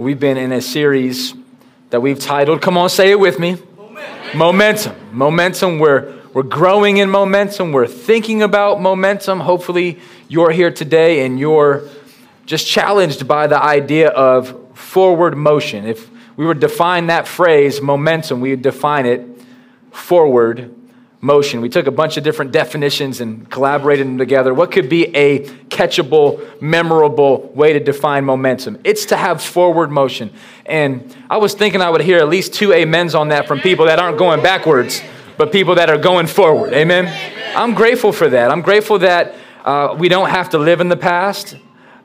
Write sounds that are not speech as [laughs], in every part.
We've been in a series that we've titled, come on, say it with me Momentum. Momentum. momentum. We're, we're growing in momentum. We're thinking about momentum. Hopefully, you're here today and you're just challenged by the idea of forward motion. If we were to define that phrase, momentum, we would define it forward motion. We took a bunch of different definitions and collaborated them together. What could be a catchable, memorable way to define momentum? It's to have forward motion. And I was thinking I would hear at least two amens on that from people that aren't going backwards, but people that are going forward. Amen? I'm grateful for that. I'm grateful that uh, we don't have to live in the past.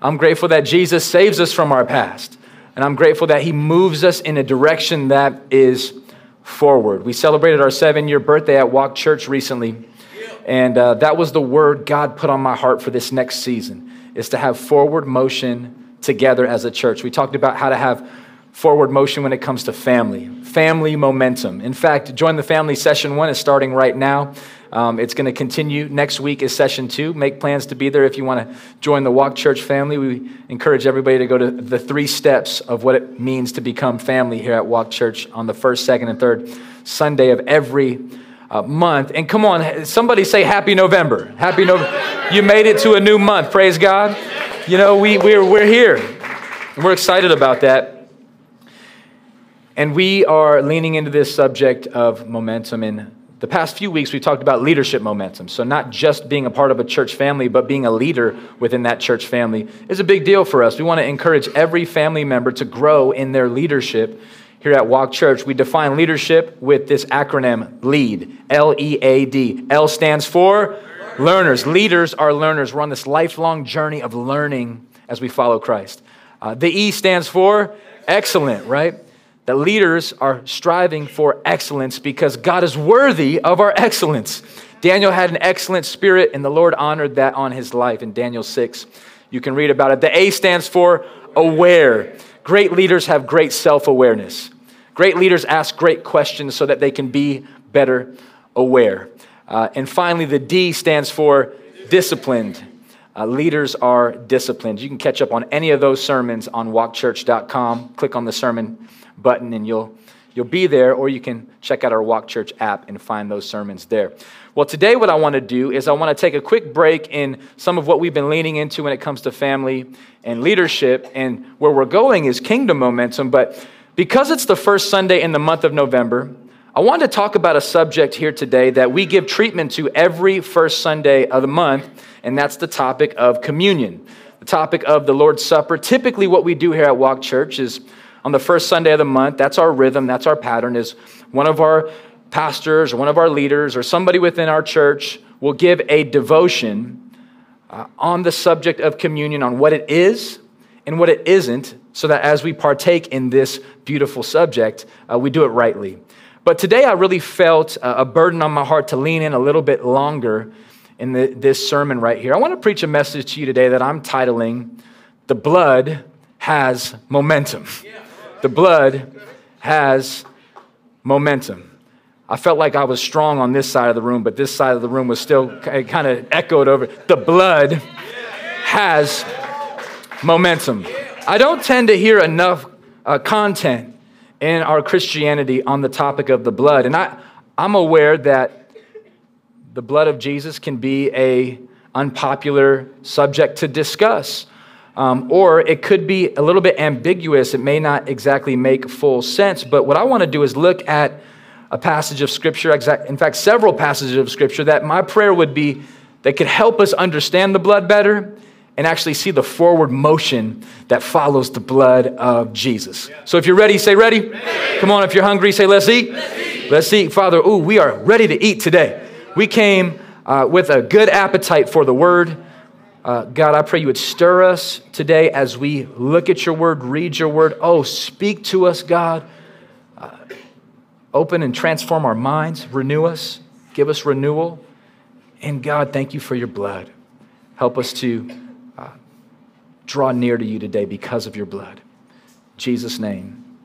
I'm grateful that Jesus saves us from our past. And I'm grateful that he moves us in a direction that is forward. We celebrated our seven year birthday at Walk Church recently, and uh, that was the word God put on my heart for this next season is to have forward motion together as a church. We talked about how to have forward motion when it comes to family, family momentum. In fact, join the family session one is starting right now. Um, it's going to continue. Next week is session two. Make plans to be there if you want to join the Walk Church family. We encourage everybody to go to the three steps of what it means to become family here at Walk Church on the first, second, and third Sunday of every uh, month. And come on, somebody say Happy November. Happy November. You made it to a new month. Praise God. You know, we, we're, we're here. We're excited about that. And we are leaning into this subject of momentum in the past few weeks, we talked about leadership momentum. So, not just being a part of a church family, but being a leader within that church family is a big deal for us. We want to encourage every family member to grow in their leadership. Here at Walk Church, we define leadership with this acronym LEAD, L E A D. L stands for learners. Leaders are learners. We're on this lifelong journey of learning as we follow Christ. Uh, the E stands for excellent, right? That leaders are striving for excellence because God is worthy of our excellence. Daniel had an excellent spirit, and the Lord honored that on his life in Daniel 6. You can read about it. The A stands for aware. Great leaders have great self awareness. Great leaders ask great questions so that they can be better aware. Uh, and finally, the D stands for disciplined. Uh, leaders are disciplined. You can catch up on any of those sermons on walkchurch.com. Click on the sermon button and you'll, you'll be there, or you can check out our Walk Church app and find those sermons there. Well, today, what I want to do is I want to take a quick break in some of what we've been leaning into when it comes to family and leadership. And where we're going is kingdom momentum. But because it's the first Sunday in the month of November, I want to talk about a subject here today that we give treatment to every first Sunday of the month, and that's the topic of communion, the topic of the Lord's Supper. Typically, what we do here at Walk Church is on the first Sunday of the month. That's our rhythm, that's our pattern, is one of our pastors or one of our leaders or somebody within our church will give a devotion uh, on the subject of communion, on what it is and what it isn't, so that as we partake in this beautiful subject, uh, we do it rightly. But today I really felt a burden on my heart to lean in a little bit longer in the, this sermon right here. I want to preach a message to you today that I'm titling, The Blood Has Momentum. Yeah the blood has momentum. I felt like I was strong on this side of the room, but this side of the room was still kind of echoed over. The blood has momentum. I don't tend to hear enough uh, content in our Christianity on the topic of the blood. And I, I'm aware that the blood of Jesus can be a unpopular subject to discuss. Um, or it could be a little bit ambiguous. It may not exactly make full sense. But what I want to do is look at a passage of Scripture, in fact, several passages of Scripture, that my prayer would be that could help us understand the blood better and actually see the forward motion that follows the blood of Jesus. So if you're ready, say ready. ready. Come on, if you're hungry, say let's eat. Let's eat, let's eat. Father, ooh, we are ready to eat today. We came uh, with a good appetite for the word. Uh, God, I pray you would stir us today as we look at your word, read your word. Oh, speak to us, God. Uh, open and transform our minds, renew us, give us renewal. And God, thank you for your blood. Help us to uh, draw near to you today because of your blood. In Jesus' name.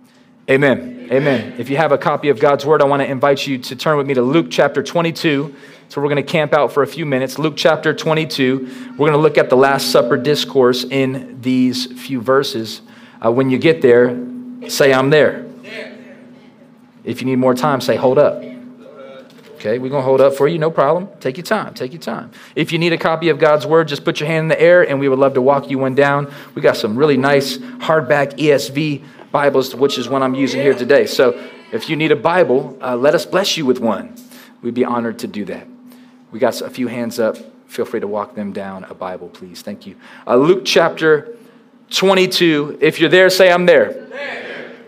Amen. Amen. If you have a copy of God's word, I want to invite you to turn with me to Luke chapter 22. So we're going to camp out for a few minutes. Luke chapter 22. We're going to look at the Last Supper discourse in these few verses. Uh, when you get there, say, I'm there. If you need more time, say, hold up. Okay, we're going to hold up for you, no problem. Take your time, take your time. If you need a copy of God's Word, just put your hand in the air and we would love to walk you one down. We got some really nice hardback ESV Bibles, which is one I'm using here today. So if you need a Bible, uh, let us bless you with one. We'd be honored to do that. We got a few hands up. Feel free to walk them down a Bible, please. Thank you. Uh, Luke chapter 22. If you're there, say, I'm there.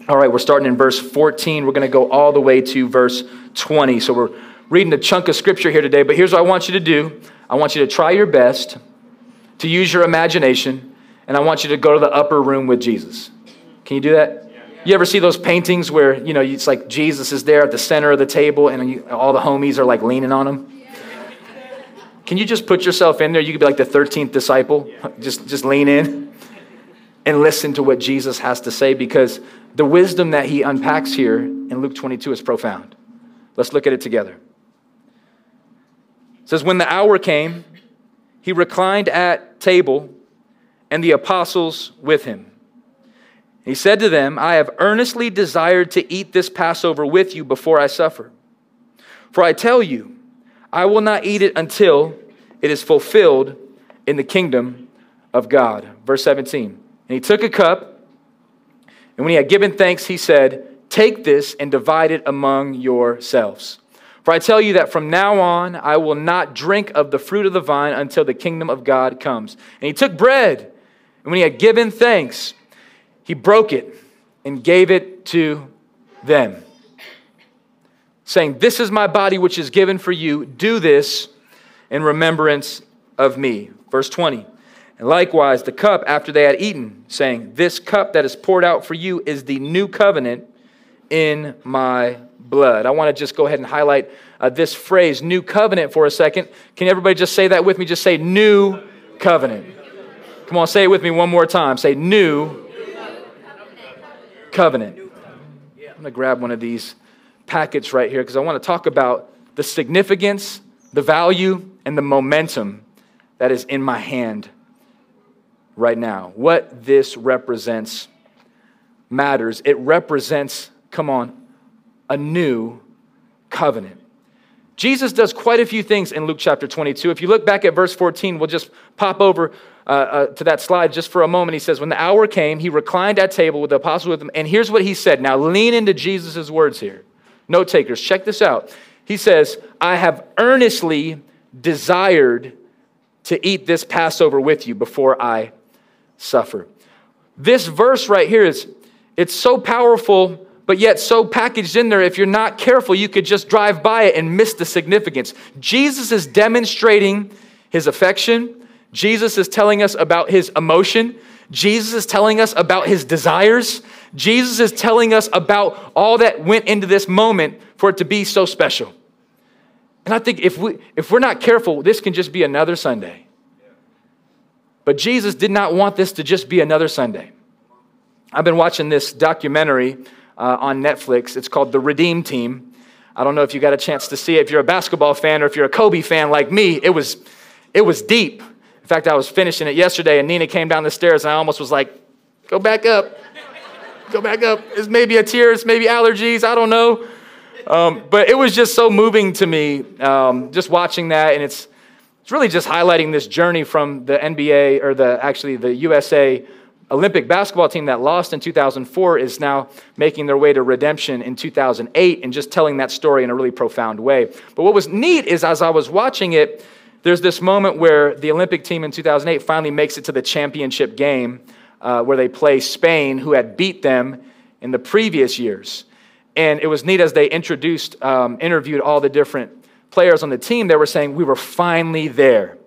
All right, we're starting in verse 14. We're going to go all the way to verse 20. So we're reading a chunk of scripture here today, but here's what I want you to do I want you to try your best to use your imagination, and I want you to go to the upper room with Jesus. Can you do that? You ever see those paintings where, you know, it's like Jesus is there at the center of the table and you, all the homies are like leaning on him? Can you just put yourself in there? You could be like the 13th disciple. Just, just lean in and listen to what Jesus has to say because the wisdom that he unpacks here in Luke 22 is profound. Let's look at it together. Says, When the hour came, he reclined at table, and the apostles with him. He said to them, I have earnestly desired to eat this Passover with you before I suffer. For I tell you, I will not eat it until it is fulfilled in the kingdom of God. Verse 17. And he took a cup, and when he had given thanks, he said, Take this and divide it among yourselves. For I tell you that from now on I will not drink of the fruit of the vine until the kingdom of God comes. And he took bread, and when he had given thanks, he broke it and gave it to them, saying, This is my body which is given for you. Do this in remembrance of me. Verse 20. And likewise, the cup after they had eaten, saying, This cup that is poured out for you is the new covenant in my blood. I want to just go ahead and highlight uh, this phrase, new covenant, for a second. Can everybody just say that with me? Just say new covenant. Come on, say it with me one more time. Say new covenant. I'm going to grab one of these packets right here because I want to talk about the significance, the value, and the momentum that is in my hand right now. What this represents matters. It represents, come on, a new covenant. Jesus does quite a few things in Luke chapter 22. If you look back at verse 14, we'll just pop over uh, uh, to that slide just for a moment. He says, When the hour came, he reclined at table with the apostles with him. And here's what he said. Now lean into Jesus' words here. Note takers, check this out. He says, I have earnestly desired to eat this Passover with you before I suffer. This verse right here is it's so powerful but yet so packaged in there, if you're not careful, you could just drive by it and miss the significance. Jesus is demonstrating his affection. Jesus is telling us about his emotion. Jesus is telling us about his desires. Jesus is telling us about all that went into this moment for it to be so special. And I think if, we, if we're not careful, this can just be another Sunday. But Jesus did not want this to just be another Sunday. I've been watching this documentary uh, on Netflix. It's called The Redeem Team. I don't know if you got a chance to see it. If you're a basketball fan or if you're a Kobe fan like me, it was, it was deep. In fact, I was finishing it yesterday and Nina came down the stairs and I almost was like, go back up. Go back up. It's maybe a tear, it's maybe allergies, I don't know. Um, but it was just so moving to me um, just watching that. And it's, it's really just highlighting this journey from the NBA or the actually the USA Olympic basketball team that lost in 2004 is now making their way to redemption in 2008 and just telling that story in a really profound way. But what was neat is as I was watching it, there's this moment where the Olympic team in 2008 finally makes it to the championship game uh, where they play Spain, who had beat them in the previous years. And it was neat as they introduced, um, interviewed all the different players on the team, they were saying, We were finally there.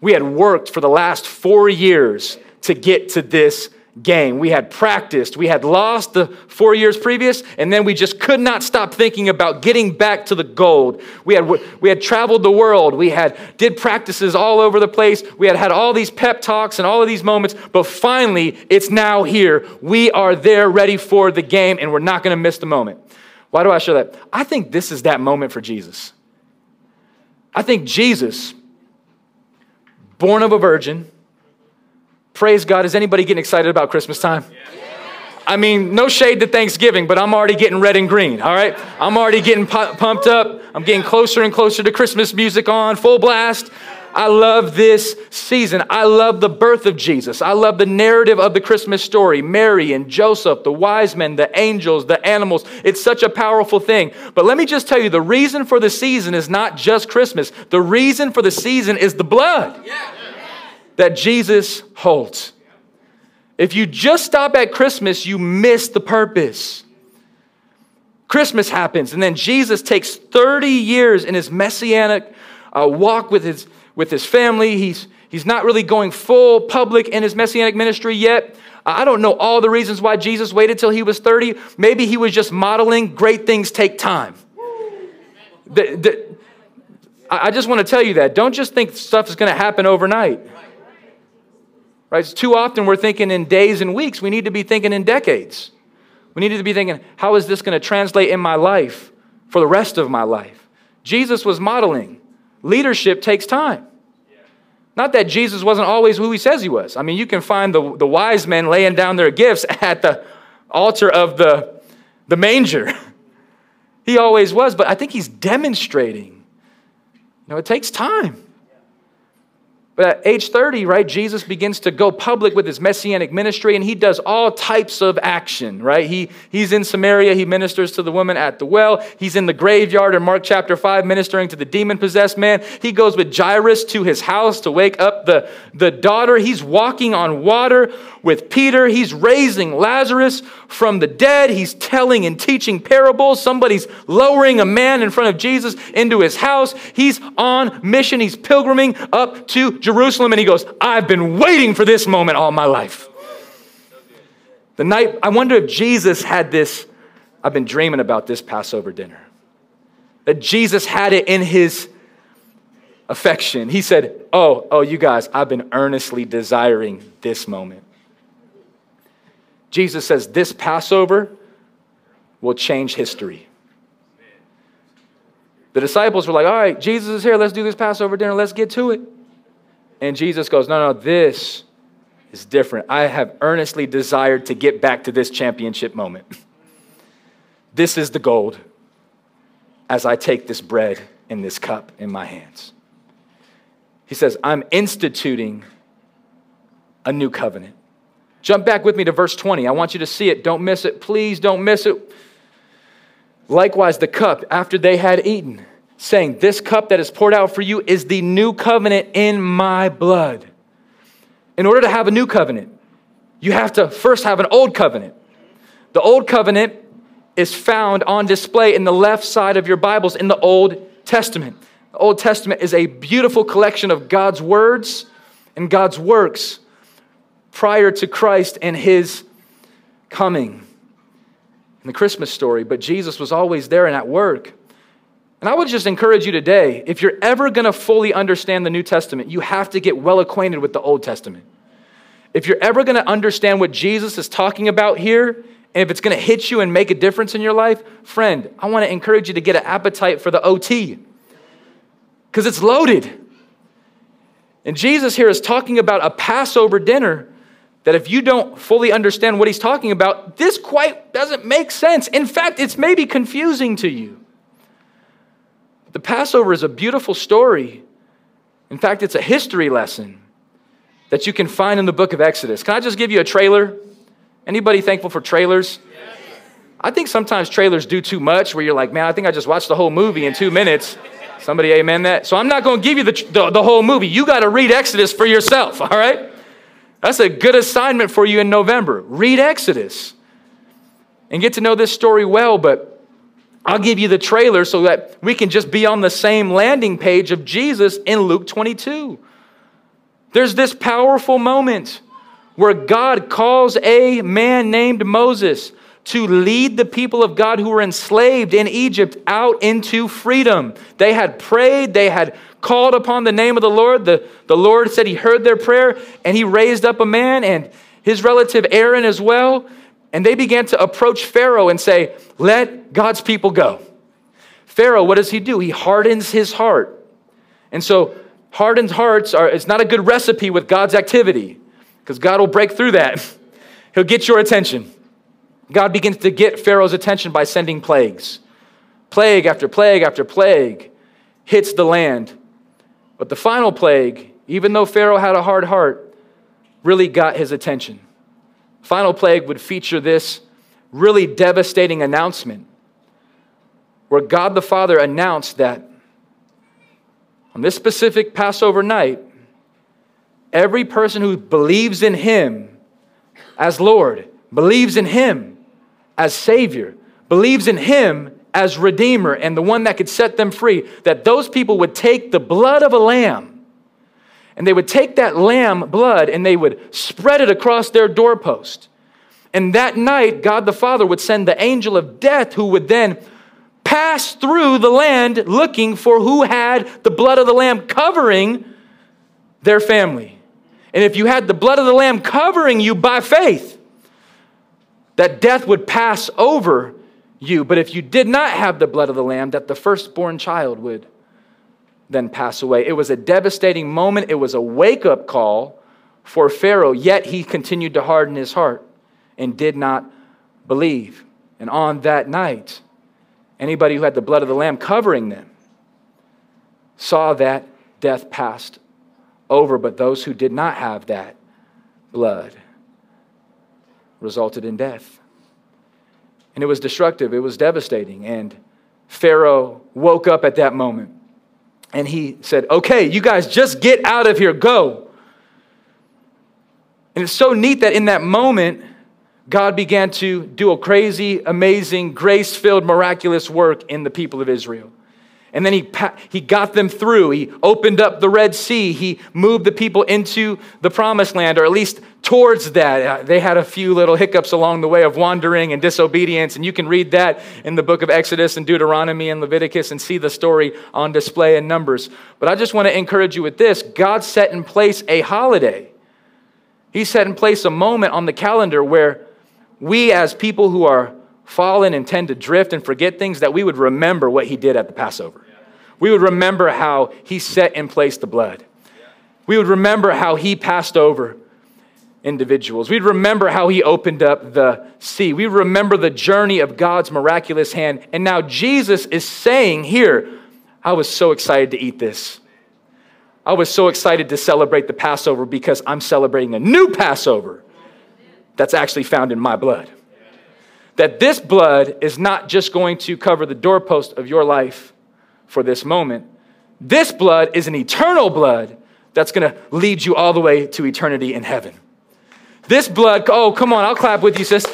We had worked for the last four years to get to this game. We had practiced, we had lost the four years previous, and then we just could not stop thinking about getting back to the gold. We had, we had traveled the world, we had did practices all over the place, we had had all these pep talks and all of these moments, but finally it's now here. We are there ready for the game, and we're not going to miss the moment. Why do I show that? I think this is that moment for Jesus. I think Jesus, born of a virgin, Praise God. Is anybody getting excited about Christmas time? I mean, no shade to Thanksgiving, but I'm already getting red and green, all right? I'm already getting pu- pumped up. I'm getting closer and closer to Christmas music on, full blast. I love this season. I love the birth of Jesus. I love the narrative of the Christmas story Mary and Joseph, the wise men, the angels, the animals. It's such a powerful thing. But let me just tell you the reason for the season is not just Christmas, the reason for the season is the blood that Jesus holds. If you just stop at Christmas, you miss the purpose. Christmas happens, and then Jesus takes 30 years in his messianic uh, walk with his with his family. He's, he's not really going full public in his messianic ministry yet. I don't know all the reasons why Jesus waited till he was 30. Maybe he was just modeling great things take time. The, the, I just want to tell you that. Don't just think stuff is going to happen overnight. Right? too often we're thinking in days and weeks. We need to be thinking in decades. We need to be thinking, how is this going to translate in my life for the rest of my life? Jesus was modeling. Leadership takes time. Not that Jesus wasn't always who he says he was. I mean, you can find the, the wise men laying down their gifts [laughs] at the altar of the, the manger. [laughs] he always was, but I think he's demonstrating. You know, it takes time. But at age 30, right, Jesus begins to go public with his messianic ministry and he does all types of action, right? He, he's in Samaria, he ministers to the woman at the well. He's in the graveyard in Mark chapter 5, ministering to the demon possessed man. He goes with Jairus to his house to wake up the, the daughter. He's walking on water with Peter. He's raising Lazarus from the dead. He's telling and teaching parables. Somebody's lowering a man in front of Jesus into his house. He's on mission. He's pilgriming up to Jerusalem. And he goes, I've been waiting for this moment all my life. The night, I wonder if Jesus had this, I've been dreaming about this Passover dinner. That Jesus had it in his affection. He said, Oh, oh, you guys, I've been earnestly desiring this moment. Jesus says, This Passover will change history. The disciples were like, All right, Jesus is here. Let's do this Passover dinner. Let's get to it. And Jesus goes, No, no, this is different. I have earnestly desired to get back to this championship moment. [laughs] This is the gold as I take this bread and this cup in my hands. He says, I'm instituting a new covenant. Jump back with me to verse 20. I want you to see it. Don't miss it. Please don't miss it. Likewise, the cup after they had eaten saying, This cup that is poured out for you is the new covenant in my blood. In order to have a new covenant, you have to first have an old covenant. The old covenant is found on display in the left side of your Bibles in the Old Testament. The Old Testament is a beautiful collection of God's words and God's works prior to Christ and his coming. In the Christmas story, but Jesus was always there and at work. And I would just encourage you today if you're ever going to fully understand the New Testament, you have to get well acquainted with the Old Testament. If you're ever going to understand what Jesus is talking about here, and if it's going to hit you and make a difference in your life, friend, I want to encourage you to get an appetite for the OT because it's loaded. And Jesus here is talking about a Passover dinner that if you don't fully understand what he's talking about, this quite doesn't make sense. In fact, it's maybe confusing to you. The Passover is a beautiful story. In fact, it's a history lesson that you can find in the book of Exodus. Can I just give you a trailer? Anybody thankful for trailers? I think sometimes trailers do too much where you're like, man, I think I just watched the whole movie in two minutes. Somebody amen that? So I'm not going to give you the, the, the whole movie. You got to read Exodus for yourself, [laughs] all right? That's a good assignment for you in November. Read Exodus and get to know this story well, but I'll give you the trailer so that we can just be on the same landing page of Jesus in Luke 22. There's this powerful moment where God calls a man named Moses to lead the people of God who were enslaved in Egypt out into freedom. They had prayed, they had called upon the name of the Lord. The, the Lord said he heard their prayer, and he raised up a man and his relative Aaron as well. And they began to approach Pharaoh and say, Let God's people go. Pharaoh, what does he do? He hardens his heart. And so, hardened hearts are, it's not a good recipe with God's activity because God will break through that. [laughs] He'll get your attention. God begins to get Pharaoh's attention by sending plagues. Plague after plague after plague hits the land. But the final plague, even though Pharaoh had a hard heart, really got his attention. Final plague would feature this really devastating announcement where God the Father announced that on this specific Passover night, every person who believes in Him as Lord, believes in Him as Savior, believes in Him as Redeemer and the one that could set them free, that those people would take the blood of a lamb and they would take that lamb blood and they would spread it across their doorpost. And that night, God the Father would send the angel of death who would then pass through the land looking for who had the blood of the lamb covering their family. And if you had the blood of the lamb covering you by faith, that death would pass over you. But if you did not have the blood of the lamb, that the firstborn child would then pass away. It was a devastating moment. It was a wake up call for Pharaoh, yet he continued to harden his heart and did not believe. And on that night, anybody who had the blood of the Lamb covering them saw that death passed over, but those who did not have that blood resulted in death. And it was destructive, it was devastating. And Pharaoh woke up at that moment and he said, Okay, you guys just get out of here, go. And it's so neat that in that moment, God began to do a crazy, amazing, grace filled, miraculous work in the people of Israel. And then he, he got them through. He opened up the Red Sea. He moved the people into the promised land, or at least towards that. Uh, they had a few little hiccups along the way of wandering and disobedience. And you can read that in the book of Exodus and Deuteronomy and Leviticus and see the story on display in Numbers. But I just want to encourage you with this God set in place a holiday, He set in place a moment on the calendar where we, as people who are fallen and tend to drift and forget things, that we would remember what he did at the Passover. We would remember how he set in place the blood. We would remember how he passed over individuals. We'd remember how he opened up the sea. We remember the journey of God's miraculous hand. And now Jesus is saying here, I was so excited to eat this. I was so excited to celebrate the Passover because I'm celebrating a new Passover that's actually found in my blood that this blood is not just going to cover the doorpost of your life for this moment. This blood is an eternal blood that's going to lead you all the way to eternity in heaven. This blood, oh, come on, I'll clap with you, sis.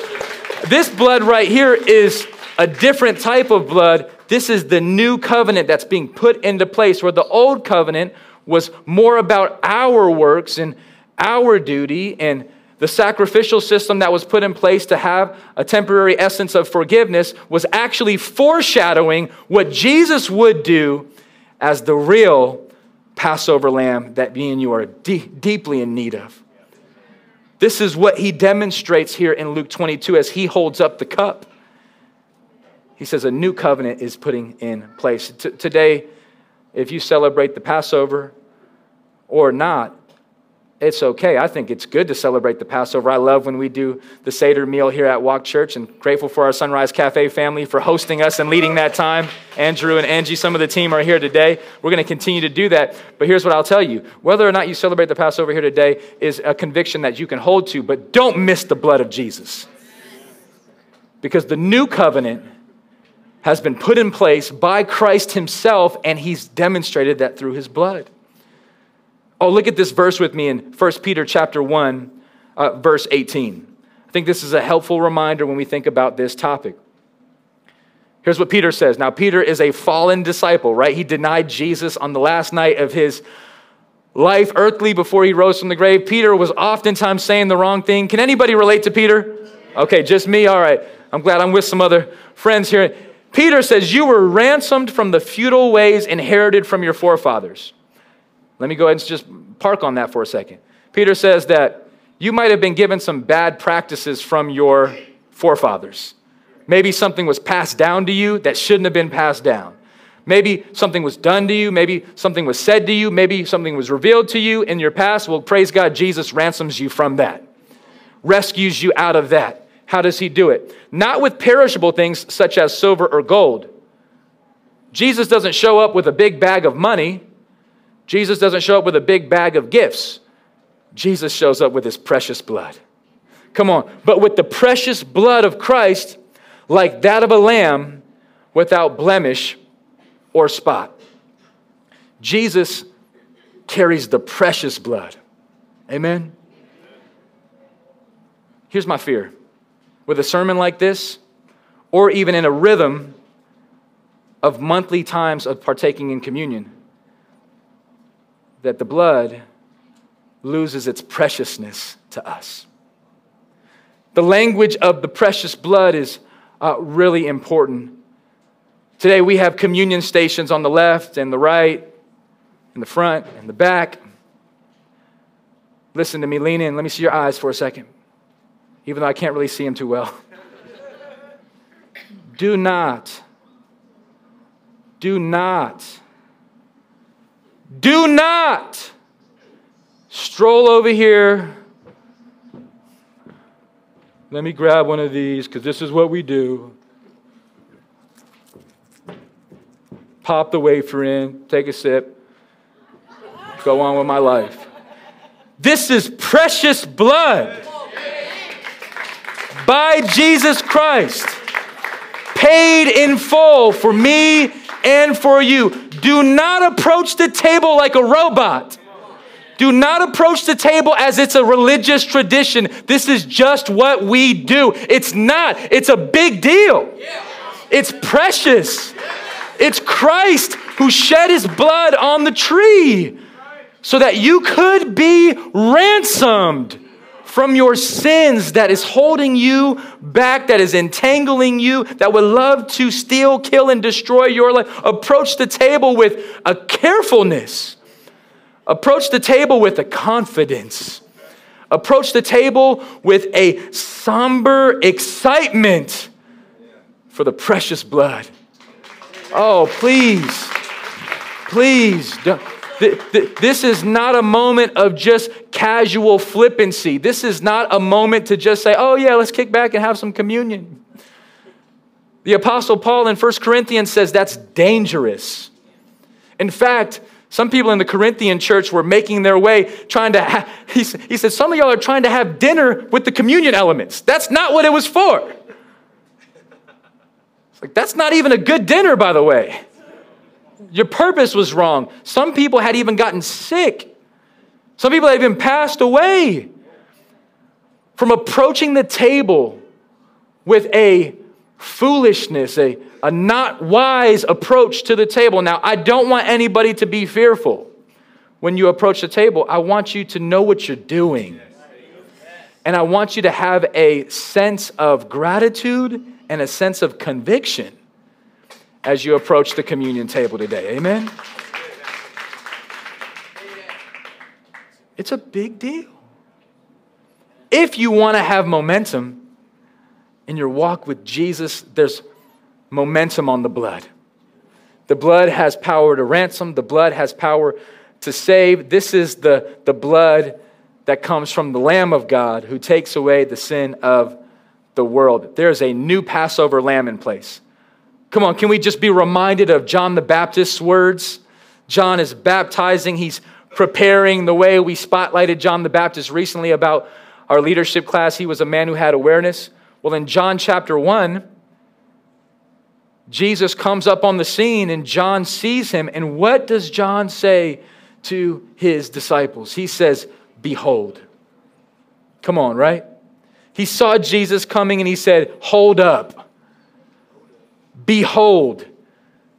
This blood right here is a different type of blood. This is the new covenant that's being put into place, where the old covenant was more about our works and our duty and the sacrificial system that was put in place to have a temporary essence of forgiveness was actually foreshadowing what Jesus would do as the real Passover lamb that me and you are de- deeply in need of. This is what he demonstrates here in Luke 22 as he holds up the cup. He says a new covenant is putting in place. T- today, if you celebrate the Passover or not, it's okay. I think it's good to celebrate the Passover. I love when we do the Seder meal here at Walk Church and grateful for our Sunrise Cafe family for hosting us and leading that time. Andrew and Angie, some of the team are here today. We're going to continue to do that. But here's what I'll tell you whether or not you celebrate the Passover here today is a conviction that you can hold to, but don't miss the blood of Jesus. Because the new covenant has been put in place by Christ himself, and he's demonstrated that through his blood. Oh, look at this verse with me in 1 Peter chapter 1, uh, verse 18. I think this is a helpful reminder when we think about this topic. Here's what Peter says. Now, Peter is a fallen disciple, right? He denied Jesus on the last night of his life earthly before he rose from the grave. Peter was oftentimes saying the wrong thing. Can anybody relate to Peter? Okay, just me? All right. I'm glad I'm with some other friends here. Peter says, You were ransomed from the futile ways inherited from your forefathers let me go ahead and just park on that for a second. Peter says that you might have been given some bad practices from your forefathers. Maybe something was passed down to you that shouldn't have been passed down. Maybe something was done to you. Maybe something was said to you. Maybe something was revealed to you in your past. Well, praise God, Jesus ransoms you from that, rescues you out of that. How does he do it? Not with perishable things such as silver or gold. Jesus doesn't show up with a big bag of money. Jesus doesn't show up with a big bag of gifts. Jesus shows up with his precious blood. Come on. But with the precious blood of Christ, like that of a lamb without blemish or spot. Jesus carries the precious blood. Amen. Here's my fear with a sermon like this, or even in a rhythm of monthly times of partaking in communion, that the blood loses its preciousness to us. The language of the precious blood is uh, really important. Today we have communion stations on the left and the right, in the front and the back. Listen to me, lean in. Let me see your eyes for a second, even though I can't really see them too well. [laughs] do not, do not, do not stroll over here. Let me grab one of these because this is what we do. Pop the wafer in, take a sip, go on with my life. This is precious blood by Jesus Christ, paid in full for me and for you. Do not approach the table like a robot. Do not approach the table as it's a religious tradition. This is just what we do. It's not, it's a big deal. It's precious. It's Christ who shed his blood on the tree so that you could be ransomed from your sins that is holding you back, that is entangling you, that would love to steal, kill, and destroy your life. Approach the table with a carefulness Approach the table with a confidence. Approach the table with a somber excitement for the precious blood. Oh, please, please. This is not a moment of just casual flippancy. This is not a moment to just say, oh, yeah, let's kick back and have some communion. The Apostle Paul in 1 Corinthians says that's dangerous. In fact, some people in the Corinthian church were making their way, trying to, he, he said, some of y'all are trying to have dinner with the communion elements. That's not what it was for. It's like, that's not even a good dinner, by the way. Your purpose was wrong. Some people had even gotten sick. Some people had even passed away from approaching the table with a foolishness, a, a not wise approach to the table. Now, I don't want anybody to be fearful when you approach the table. I want you to know what you're doing. And I want you to have a sense of gratitude and a sense of conviction as you approach the communion table today. Amen? It's a big deal. If you want to have momentum in your walk with Jesus, there's momentum on the blood. The blood has power to ransom, the blood has power to save. This is the, the blood that comes from the Lamb of God who takes away the sin of the world. There's a new Passover lamb in place. Come on, can we just be reminded of John the Baptist's words? John is baptizing, he's preparing the way. We spotlighted John the Baptist recently about our leadership class. He was a man who had awareness. Well, in John chapter 1, Jesus comes up on the scene and John sees him. And what does John say to his disciples? He says, Behold. Come on, right? He saw Jesus coming and he said, Hold up. Behold,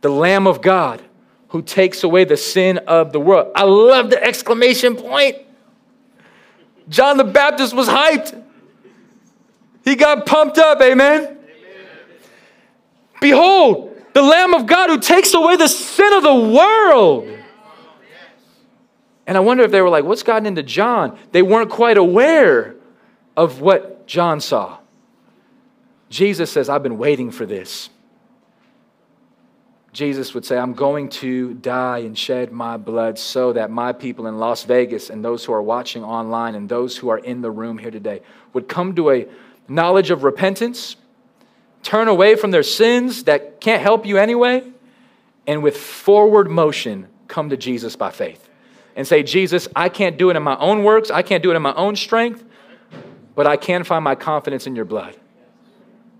the Lamb of God who takes away the sin of the world. I love the exclamation point. John the Baptist was hyped. He got pumped up, amen. Behold, the Lamb of God who takes away the sin of the world. And I wonder if they were like, what's gotten into John? They weren't quite aware of what John saw. Jesus says, I've been waiting for this. Jesus would say, I'm going to die and shed my blood so that my people in Las Vegas and those who are watching online and those who are in the room here today would come to a, knowledge of repentance, turn away from their sins that can't help you anyway, and with forward motion, come to Jesus by faith and say, Jesus, I can't do it in my own works, I can't do it in my own strength, but I can find my confidence in your blood.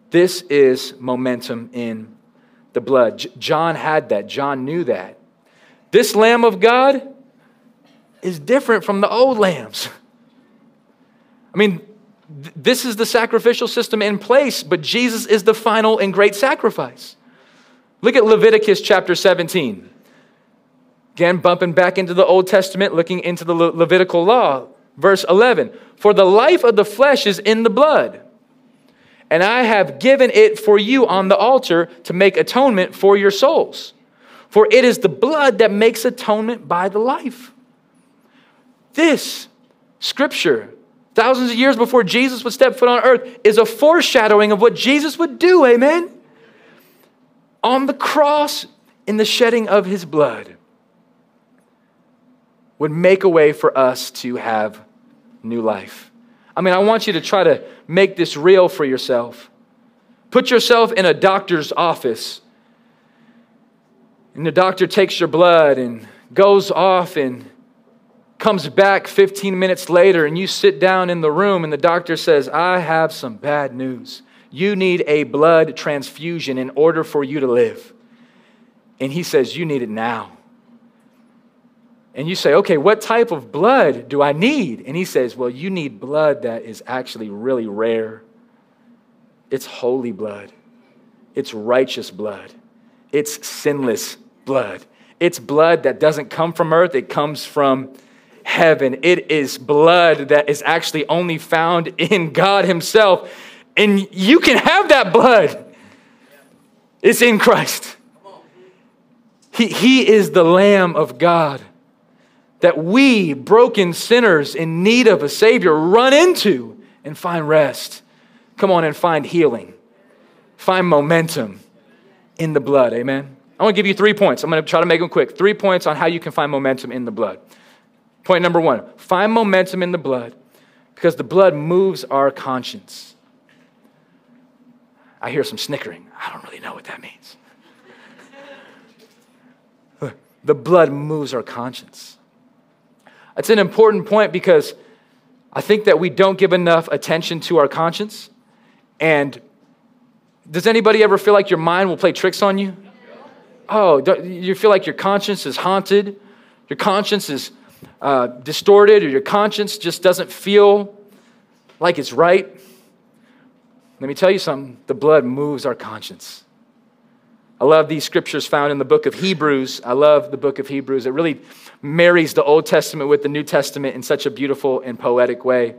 This is momentum in the blood. John had that, John knew that. This Lamb of God is different from the old lambs. [laughs] I mean, th- this is the sacrificial system in place, but Jesus is the final and great sacrifice. Look at Leviticus chapter 17. Again, bumping back into the Old Testament, looking into the Le- Levitical law. Verse 11 For the life of the flesh is in the blood, and I have given it for you on the altar to make atonement for your souls. For it is the blood that makes atonement by the life. This scripture, thousands of years before Jesus would step foot on earth, is a foreshadowing of what Jesus would do, amen? On the cross, in the shedding of his blood would make a way for us to have new life. I mean, I want you to try to make this real for yourself. Put yourself in a doctor's office, and the doctor takes your blood and goes off and comes back 15 minutes later, and you sit down in the room, and the doctor says, I have some bad news. You need a blood transfusion in order for you to live. And he says, You need it now and you say, okay, what type of blood do I need? And he says, well, you need blood that is actually really rare. It's holy blood, it's righteous blood, it's sinless blood. It's blood that doesn't come from earth, it comes from heaven. It is blood that is actually only found in God Himself. And you can have that blood, it's in Christ. He, he is the Lamb of God that we, broken sinners in need of a Savior, run into and find rest. Come on and find healing, find momentum in the blood. Amen. I want to give you three points. I'm going to try to make them quick. Three points on how you can find momentum in the blood. Point number one find momentum in the blood because the blood moves our conscience. I hear some snickering. I don't really know what that means. [laughs] the blood moves our conscience. It's an important point because I think that we don't give enough attention to our conscience. And does anybody ever feel like your mind will play tricks on you? Oh, you feel like your conscience is haunted, your conscience is uh, distorted, or your conscience just doesn't feel like it's right. Let me tell you something the blood moves our conscience. I love these scriptures found in the book of Hebrews. I love the book of Hebrews. It really marries the Old Testament with the New Testament in such a beautiful and poetic way.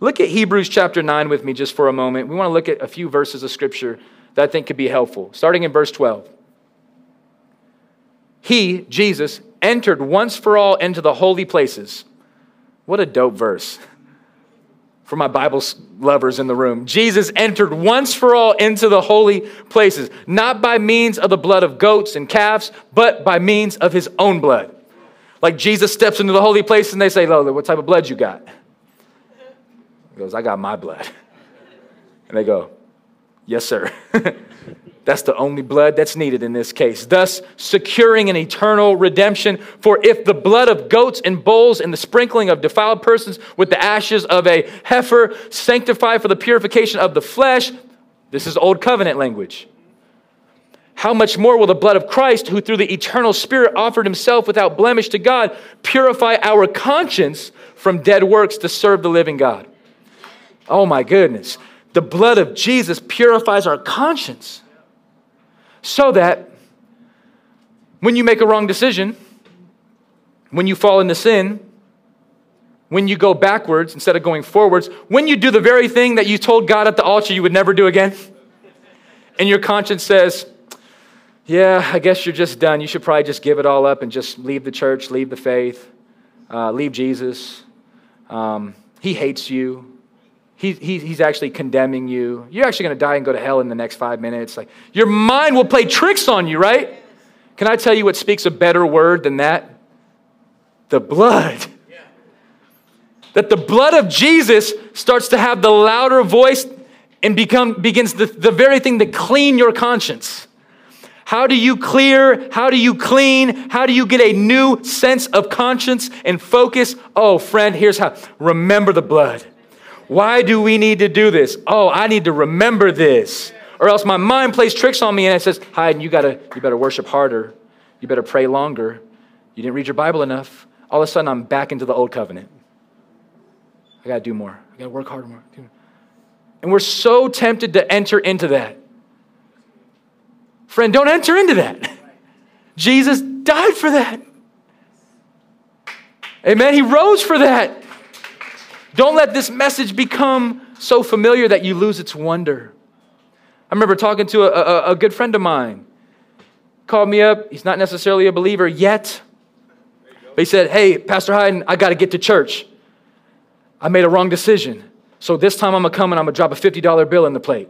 Look at Hebrews chapter 9 with me just for a moment. We want to look at a few verses of scripture that I think could be helpful. Starting in verse 12. He, Jesus, entered once for all into the holy places. What a dope verse [laughs] for my Bible lovers in the room. Jesus entered once for all into the holy places, not by means of the blood of goats and calves, but by means of his own blood. Like Jesus steps into the holy place and they say, Lola, what type of blood you got? He goes, I got my blood. And they go, Yes, sir. [laughs] that's the only blood that's needed in this case, thus securing an eternal redemption. For if the blood of goats and bulls and the sprinkling of defiled persons with the ashes of a heifer sanctify for the purification of the flesh, this is old covenant language how much more will the blood of Christ, who through the eternal Spirit offered himself without blemish to God, purify our conscience from dead works to serve the living God? Oh my goodness. The blood of Jesus purifies our conscience so that when you make a wrong decision, when you fall into sin, when you go backwards instead of going forwards, when you do the very thing that you told God at the altar you would never do again, [laughs] and your conscience says, yeah, I guess you're just done. You should probably just give it all up and just leave the church, leave the faith, uh, leave Jesus. Um, he hates you. He, he, he's actually condemning you. You're actually going to die and go to hell in the next five minutes. Like your mind will play tricks on you, right? Can I tell you what speaks a better word than that? The blood. That the blood of Jesus starts to have the louder voice and become, begins the, the very thing to clean your conscience. How do you clear? How do you clean? How do you get a new sense of conscience and focus? Oh, friend, here's how. Remember the blood. Why do we need to do this? Oh, I need to remember this. Or else my mind plays tricks on me and it says, Heiden, you gotta, you better worship harder. You better pray longer. You didn't read your Bible enough. All of a sudden, I'm back into the old covenant. I gotta do more. I gotta work harder more. And we're so tempted to enter into that. Friend, don't enter into that. Jesus died for that. Amen. He rose for that. Don't let this message become so familiar that you lose its wonder. I remember talking to a, a, a good friend of mine. Called me up. He's not necessarily a believer yet. But he said, Hey, Pastor Heiden, I got to get to church. I made a wrong decision. So this time I'm going to come and I'm going to drop a $50 bill in the plate.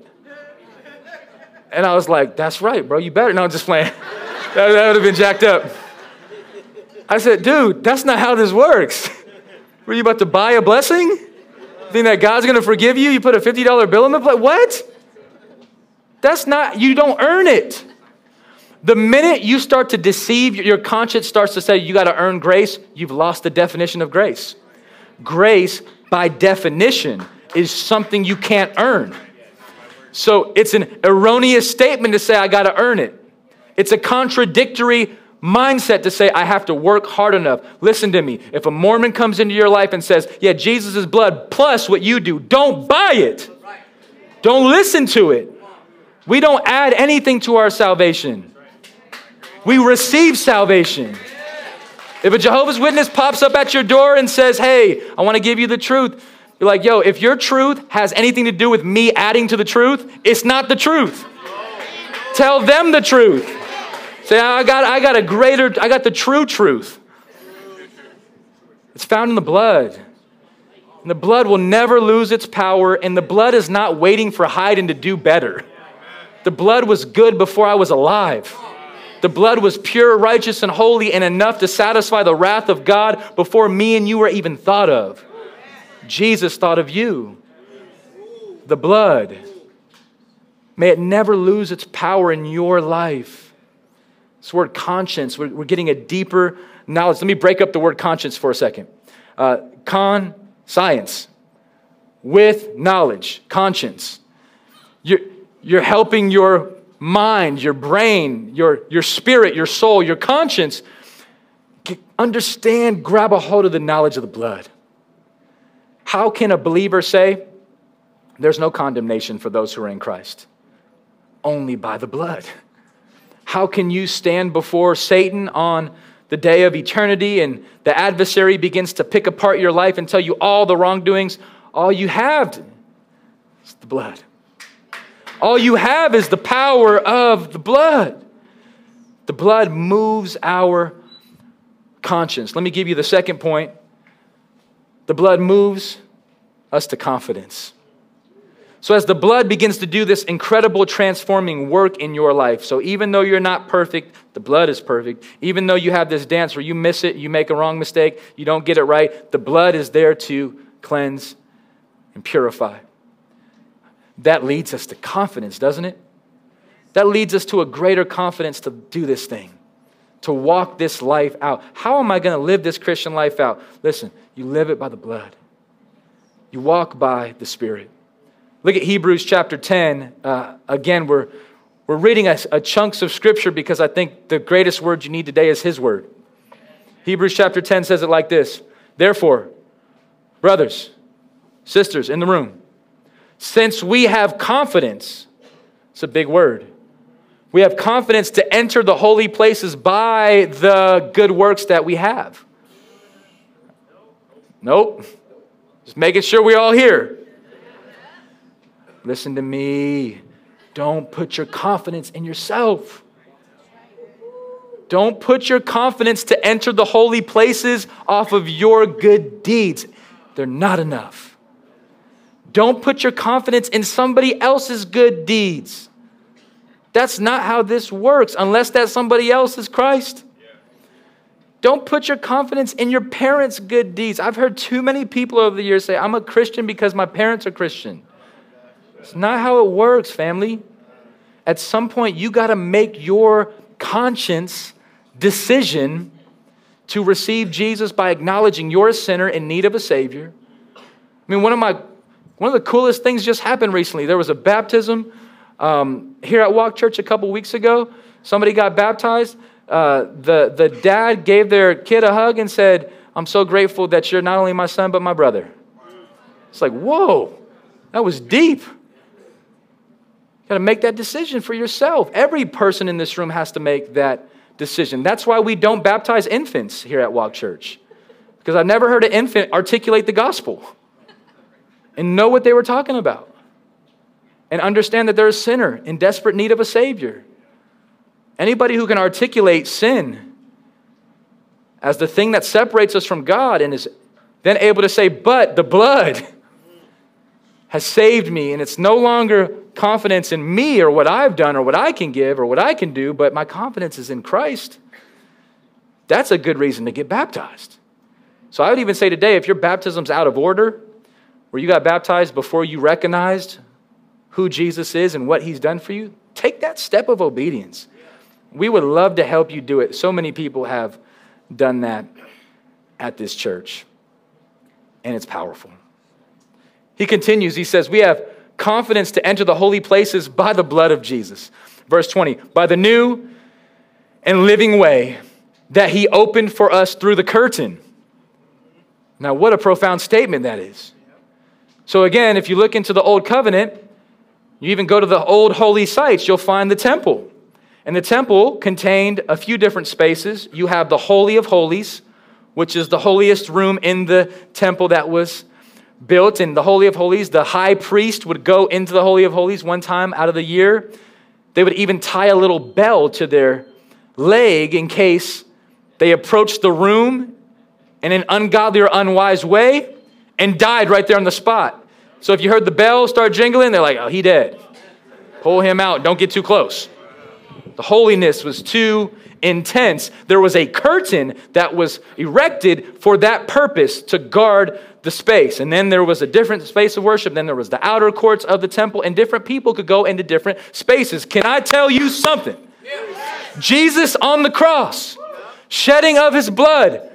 And I was like, That's right, bro. You better. No, I'm just playing. [laughs] that, that would have been jacked up. I said, Dude, that's not how this works. [laughs] Were you about to buy a blessing? Think that God's going to forgive you? You put a $50 bill in the plate? What? That's not, you don't earn it. The minute you start to deceive, your conscience starts to say you got to earn grace, you've lost the definition of grace. Grace, by definition, is something you can't earn. So it's an erroneous statement to say I got to earn it. It's a contradictory mindset to say, I have to work hard enough. Listen to me. If a Mormon comes into your life and says, Yeah, Jesus' blood plus what you do, don't buy it. Don't listen to it. We don't add anything to our salvation, we receive salvation. If a Jehovah's Witness pops up at your door and says, Hey, I want to give you the truth, you're like, Yo, if your truth has anything to do with me adding to the truth, it's not the truth. Tell them the truth. Say, I got, I got a greater, I got the true truth. It's found in the blood. And the blood will never lose its power, and the blood is not waiting for Heiden to do better. The blood was good before I was alive. The blood was pure, righteous, and holy, and enough to satisfy the wrath of God before me and you were even thought of. Jesus thought of you. The blood. May it never lose its power in your life. This word conscience, we're, we're getting a deeper knowledge. Let me break up the word conscience for a second. Uh, con, science, with knowledge, conscience. You're, you're helping your mind, your brain, your, your spirit, your soul, your conscience understand, grab a hold of the knowledge of the blood. How can a believer say, There's no condemnation for those who are in Christ? Only by the blood. How can you stand before Satan on the day of eternity and the adversary begins to pick apart your life and tell you all the wrongdoings? All you have is the blood. All you have is the power of the blood. The blood moves our conscience. Let me give you the second point. The blood moves us to confidence. So, as the blood begins to do this incredible transforming work in your life, so even though you're not perfect, the blood is perfect. Even though you have this dance where you miss it, you make a wrong mistake, you don't get it right, the blood is there to cleanse and purify. That leads us to confidence, doesn't it? That leads us to a greater confidence to do this thing, to walk this life out. How am I going to live this Christian life out? Listen, you live it by the blood, you walk by the Spirit. Look at Hebrews chapter 10. Uh, again, we're, we're reading a, a chunks of scripture because I think the greatest word you need today is His word. Hebrews chapter 10 says it like this Therefore, brothers, sisters in the room, since we have confidence, it's a big word. We have confidence to enter the holy places by the good works that we have. Nope. Just making sure we're all here. Listen to me. Don't put your confidence in yourself. Don't put your confidence to enter the holy places off of your good deeds. They're not enough. Don't put your confidence in somebody else's good deeds. That's not how this works, unless that somebody else is Christ. Don't put your confidence in your parents' good deeds. I've heard too many people over the years say, I'm a Christian because my parents are Christian. It's not how it works, family. At some point, you got to make your conscience decision to receive Jesus by acknowledging you're a sinner in need of a Savior. I mean, one of my one of the coolest things just happened recently. There was a baptism um, here at Walk Church a couple weeks ago. Somebody got baptized. Uh, the, the dad gave their kid a hug and said, I'm so grateful that you're not only my son, but my brother. It's like, whoa, that was deep. You got to make that decision for yourself. Every person in this room has to make that decision. That's why we don't baptize infants here at Walk Church, because I've never heard an infant articulate the gospel and know what they were talking about and understand that they're a sinner in desperate need of a Savior. Anybody who can articulate sin as the thing that separates us from God and is then able to say, but the blood [laughs] has saved me, and it's no longer confidence in me or what I've done or what I can give or what I can do, but my confidence is in Christ. That's a good reason to get baptized. So I would even say today, if your baptism's out of order, where you got baptized before you recognized who Jesus is and what he's done for you, take that step of obedience. We would love to help you do it. So many people have done that at this church, and it's powerful. He continues, he says, We have confidence to enter the holy places by the blood of Jesus. Verse 20, by the new and living way that he opened for us through the curtain. Now, what a profound statement that is. So, again, if you look into the Old Covenant, you even go to the old holy sites, you'll find the temple. And the temple contained a few different spaces. You have the Holy of Holies, which is the holiest room in the temple that was built in the Holy of Holies. The high priest would go into the Holy of Holies one time out of the year. They would even tie a little bell to their leg in case they approached the room in an ungodly or unwise way and died right there on the spot. So if you heard the bell start jingling, they're like, oh, he dead. Pull him out. Don't get too close. The holiness was too intense. There was a curtain that was erected for that purpose to guard the space. And then there was a different space of worship. Then there was the outer courts of the temple, and different people could go into different spaces. Can I tell you something? Jesus on the cross, shedding of his blood,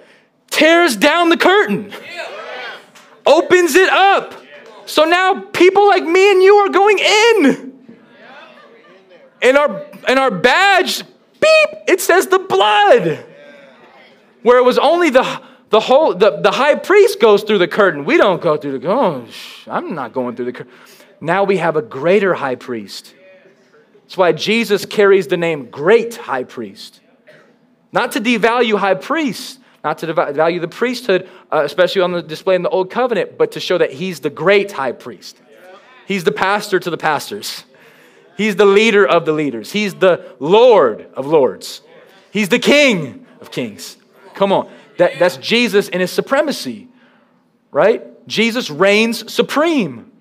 tears down the curtain, opens it up. So now people like me and you are going in. And our, and our badge, beep, it says the blood. Where it was only the, the whole, the, the high priest goes through the curtain. We don't go through the, oh, I'm not going through the curtain. Now we have a greater high priest. That's why Jesus carries the name great high priest. Not to devalue high priests, not to devalue the priesthood, uh, especially on the display in the Old Covenant, but to show that he's the great high priest. He's the pastor to the pastors. He's the leader of the leaders. He's the Lord of lords. He's the King of kings. Come on. That, that's Jesus in his supremacy, right? Jesus reigns supreme.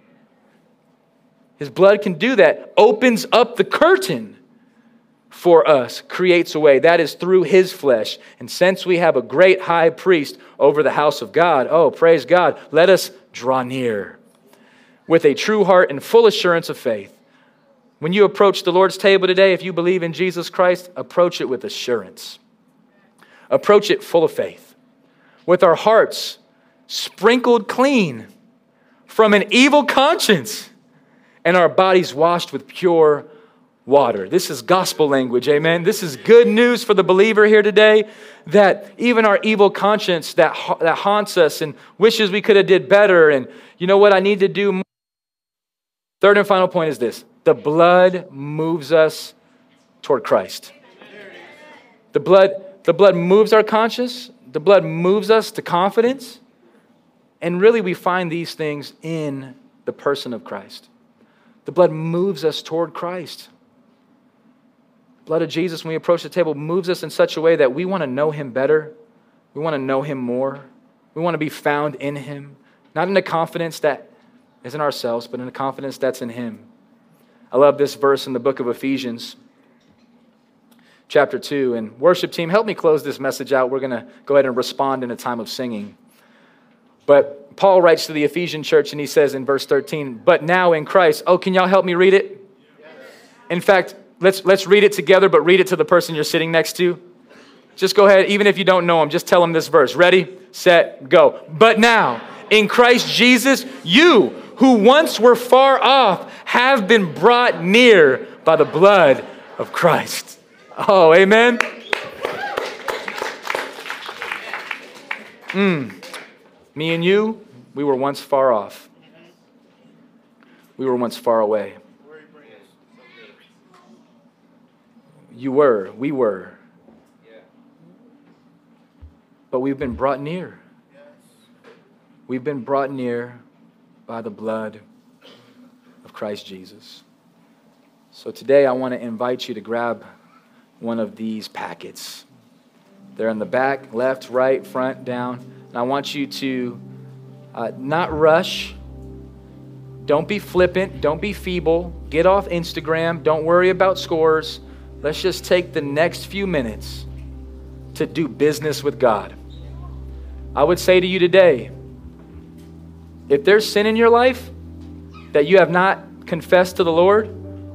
His blood can do that, opens up the curtain for us, creates a way. That is through his flesh. And since we have a great high priest over the house of God, oh, praise God, let us draw near with a true heart and full assurance of faith when you approach the Lord's table today, if you believe in Jesus Christ, approach it with assurance. Approach it full of faith, with our hearts sprinkled clean from an evil conscience and our bodies washed with pure water. This is gospel language, amen. This is good news for the believer here today that even our evil conscience that, that haunts us and wishes we could have did better and you know what I need to do more. Third and final point is this the blood moves us toward Christ. The blood, the blood moves our conscience, the blood moves us to confidence. And really, we find these things in the person of Christ. The blood moves us toward Christ. The blood of Jesus, when we approach the table, moves us in such a way that we want to know him better. We want to know him more. We want to be found in him, not in the confidence that is in ourselves, but in the confidence that's in him. I love this verse in the book of Ephesians, chapter 2. And worship team, help me close this message out. We're going to go ahead and respond in a time of singing. But Paul writes to the Ephesian church and he says in verse 13, But now in Christ, oh, can y'all help me read it? In fact, let's, let's read it together, but read it to the person you're sitting next to. Just go ahead, even if you don't know them, just tell them this verse. Ready, set, go. But now, in Christ Jesus, you who once were far off have been brought near by the blood of Christ. Oh, amen. Mm. Me and you, we were once far off. We were once far away. You were, we were. But we've been brought near. We've been brought near by the blood of Christ Jesus. So today I want to invite you to grab one of these packets. They're in the back, left, right, front, down. And I want you to uh, not rush. Don't be flippant. Don't be feeble. Get off Instagram. Don't worry about scores. Let's just take the next few minutes to do business with God. I would say to you today if there's sin in your life that you have not confessed to the Lord,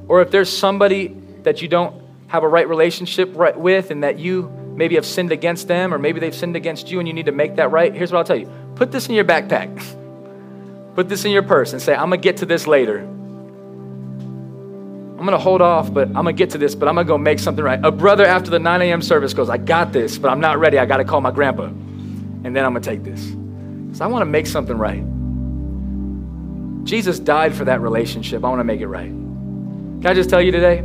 or if there's somebody that you don't have a right relationship right with and that you maybe have sinned against them or maybe they've sinned against you and you need to make that right, here's what I'll tell you put this in your backpack, [laughs] put this in your purse and say, I'm to get to this later. I'm to hold off, but I'm to get to this, but I'm to go make something right. A brother after the 9 a.m. service goes, I got this, but I'm not ready. I got to call my grandpa. And then I'm to take this. Because I want to make something right. Jesus died for that relationship. I want to make it right. Can I just tell you today?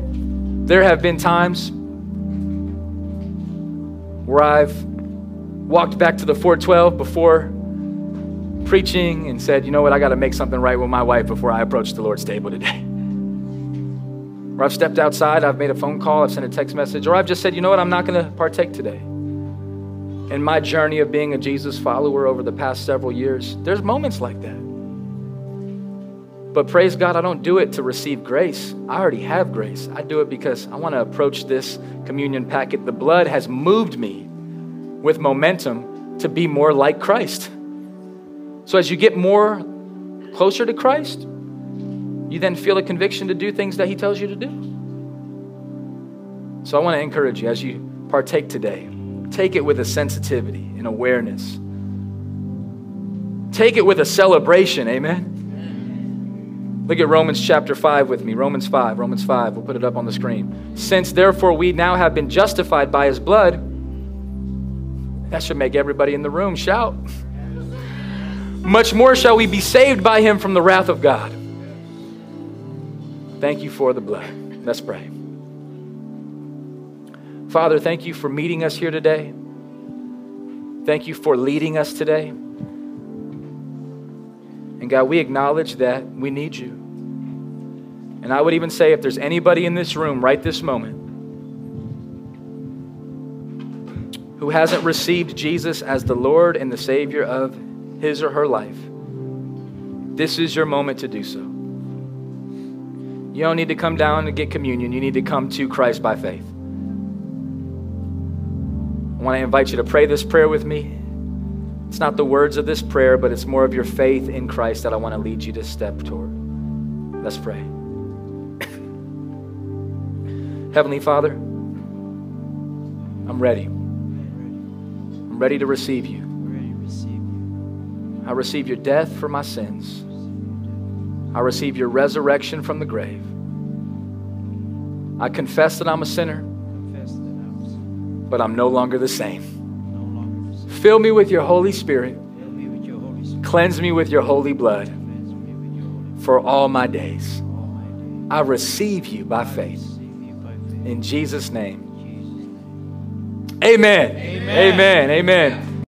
There have been times where I've walked back to the 412 before preaching and said, you know what, I got to make something right with my wife before I approach the Lord's table today. Or I've stepped outside, I've made a phone call, I've sent a text message, or I've just said, you know what, I'm not going to partake today. In my journey of being a Jesus follower over the past several years, there's moments like that. But praise God, I don't do it to receive grace. I already have grace. I do it because I want to approach this communion packet. The blood has moved me with momentum to be more like Christ. So as you get more closer to Christ, you then feel a conviction to do things that He tells you to do. So I want to encourage you as you partake today, take it with a sensitivity and awareness. Take it with a celebration, amen. Look at Romans chapter 5 with me. Romans 5, Romans 5. We'll put it up on the screen. Since therefore we now have been justified by his blood, that should make everybody in the room shout. Much more shall we be saved by him from the wrath of God. Thank you for the blood. Let's pray. Father, thank you for meeting us here today. Thank you for leading us today. And God, we acknowledge that we need you. And I would even say if there's anybody in this room right this moment who hasn't received Jesus as the Lord and the Savior of his or her life, this is your moment to do so. You don't need to come down and get communion. You need to come to Christ by faith. I want to invite you to pray this prayer with me. It's not the words of this prayer, but it's more of your faith in Christ that I want to lead you to step toward. Let's pray. [coughs] Heavenly Father, I'm ready. I'm ready to receive you. I receive your death for my sins. I receive your resurrection from the grave. I confess that I'm a sinner, but I'm no longer the same. Fill me with your Holy Spirit. Cleanse me with your holy blood for all my days. I receive you by faith. In Jesus' name. Amen. Amen. Amen. Amen.